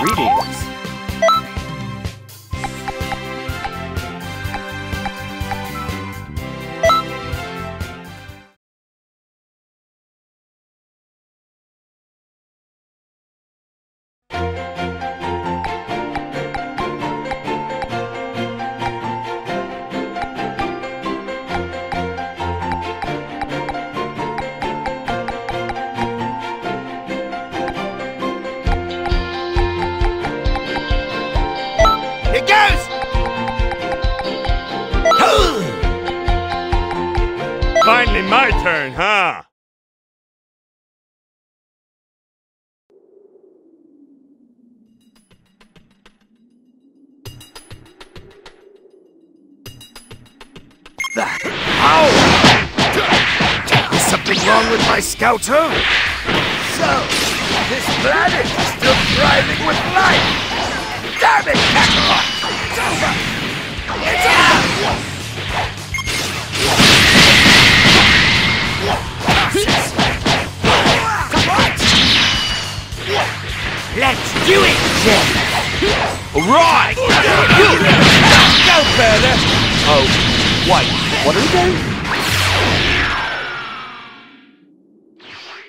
Greetings. Here Finally my turn, huh? That. Ow! Is something wrong with my scouter? So, this planet is still thriving with life! Damn it, Kakarot! It's over! It's out! It, Jen! Right! Go further! Oh, wait, what are we doing?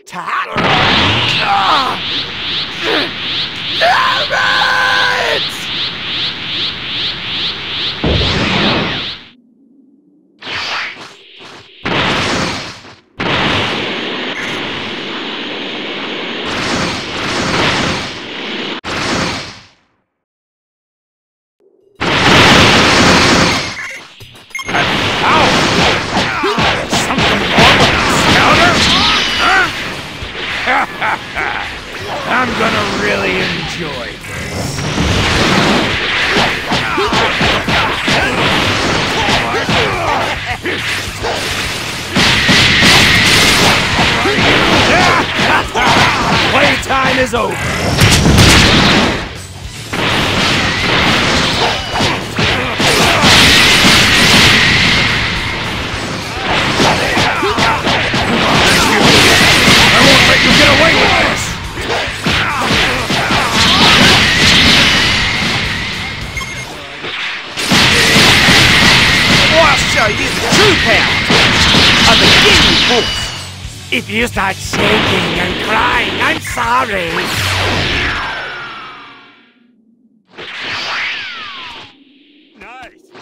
Damn gonna really enjoy this. Playtime is over. The true power of the Ginyu Force. If you start shaking and crying, I'm sorry. Nice.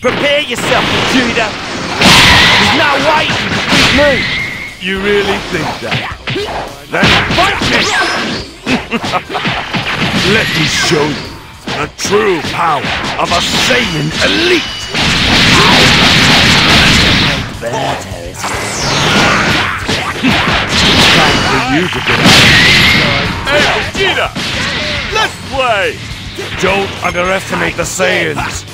Prepare yourself, Vegeta. There's no way you can beat me. You really think that? Then fight me! Let me show you the true power of a Saiyan elite! Time for you to get out. Hey, Vegeta! Let's play! Don't underestimate the Saiyans!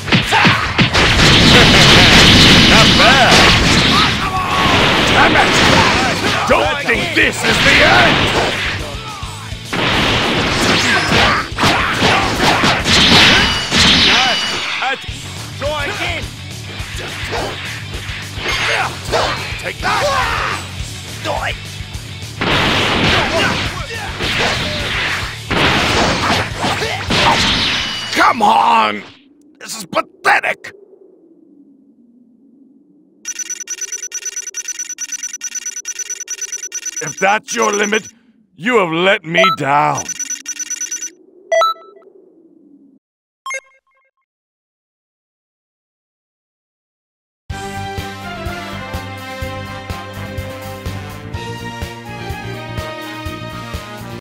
Come on! This is pathetic! If that's your limit, you have let me down.